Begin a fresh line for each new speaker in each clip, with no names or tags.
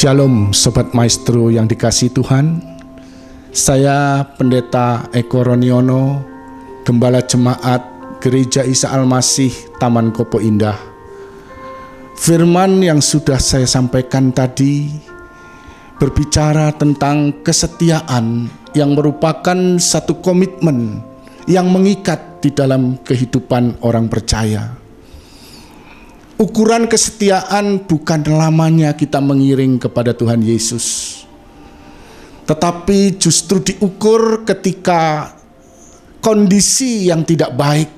Shalom Sobat Maestro yang dikasih Tuhan. Saya Pendeta Eko Roniono Gembala Jemaat Gereja Isa Almasih Taman Kopo Indah. Firman yang sudah saya sampaikan tadi Berbicara tentang kesetiaan Yang merupakan satu komitmen Yang mengikat di dalam kehidupan orang percaya Ukuran kesetiaan bukan lamanya kita mengiring kepada Tuhan Yesus, tetapi justru diukur ketika kondisi yang tidak baik,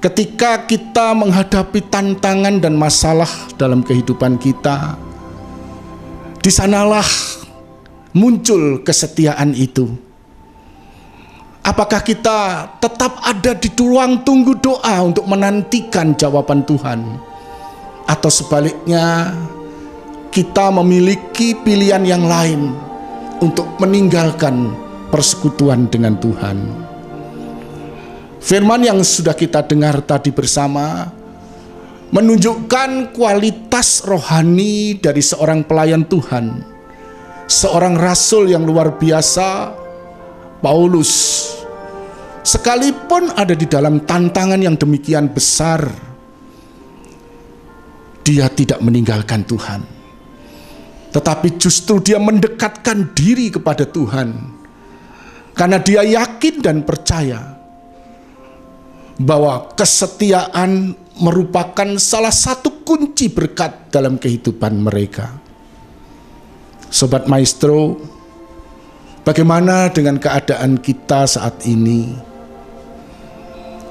ketika kita menghadapi tantangan dan masalah dalam kehidupan kita. Di sanalah muncul kesetiaan itu. Apakah kita tetap ada di ruang tunggu doa untuk menantikan jawaban Tuhan? Atau sebaliknya, kita memiliki pilihan yang lain untuk meninggalkan persekutuan dengan Tuhan. Firman yang sudah kita dengar tadi bersama menunjukkan kualitas rohani dari seorang pelayan Tuhan, seorang rasul yang luar biasa, Paulus sekalipun ada di dalam tantangan yang demikian besar, dia tidak meninggalkan Tuhan, tetapi justru dia mendekatkan diri kepada Tuhan karena dia yakin dan percaya bahwa kesetiaan merupakan salah satu kunci berkat dalam kehidupan mereka. Sobat Maestro, bagaimana dengan keadaan kita saat ini?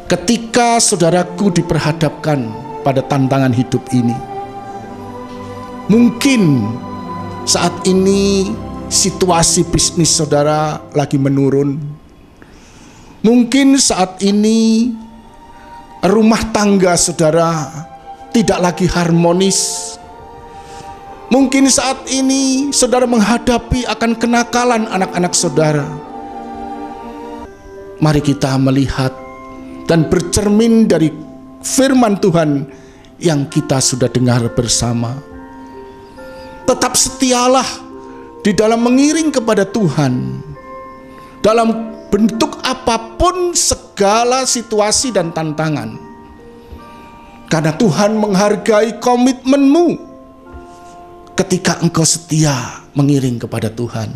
ketika saudaraku diperhadapkan pada tantangan hidup ini. Mungkin saat ini situasi bisnis saudara lagi menurun. Mungkin saat ini rumah tangga saudara tidak lagi harmonis. Mungkin saat ini saudara menghadapi akan kenakalan anak-anak saudara. Mari kita melihat dan bercermin dari firman Tuhan yang kita sudah dengar bersama. Tetap setialah di dalam mengiring kepada Tuhan dalam bentuk apa pun segala situasi dan tantangan. Karena Tuhan menghargai komitmenmu ketika engkau setia mengiring kepada Tuhan.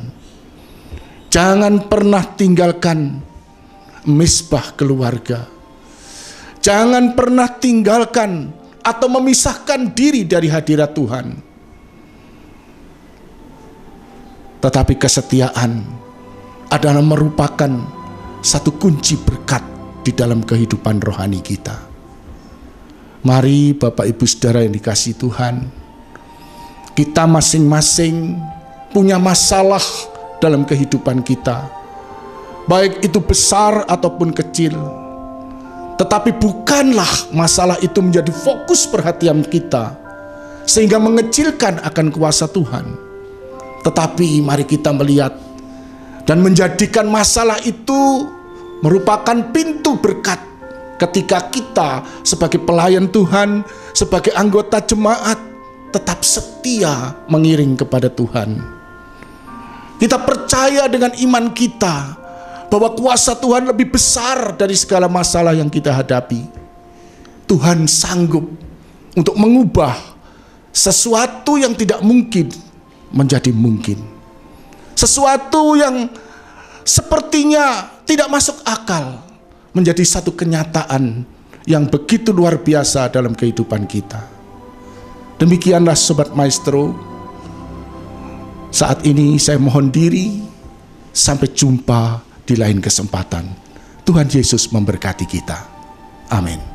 Jangan pernah tinggalkan misbah keluarga Jangan pernah tinggalkan atau memisahkan diri dari hadirat Tuhan. Tetapi kesetiaan adalah merupakan satu kunci berkat di dalam kehidupan rohani kita. Mari Bapak Ibu Saudara yang dikasih Tuhan, kita masing-masing punya masalah dalam kehidupan kita. Baik itu besar ataupun kecil, tetapi bukanlah masalah itu menjadi fokus perhatian kita sehingga mengecilkan akan kuasa Tuhan. Tetapi mari kita melihat dan menjadikan masalah itu merupakan pintu berkat ketika kita sebagai pelayan Tuhan, sebagai anggota jemaat tetap setia mengiring kepada Tuhan. Kita percaya dengan iman kita bahwa kuasa Tuhan lebih besar dari segala masalah yang kita hadapi. Tuhan sanggup untuk mengubah sesuatu yang tidak mungkin menjadi mungkin. Sesuatu yang sepertinya tidak masuk akal menjadi satu kenyataan yang begitu luar biasa dalam kehidupan kita. Demikianlah sobat maestro. Saat ini saya mohon diri sampai jumpa di lain kesempatan. Tuhan Yesus memberkati kita. Amin.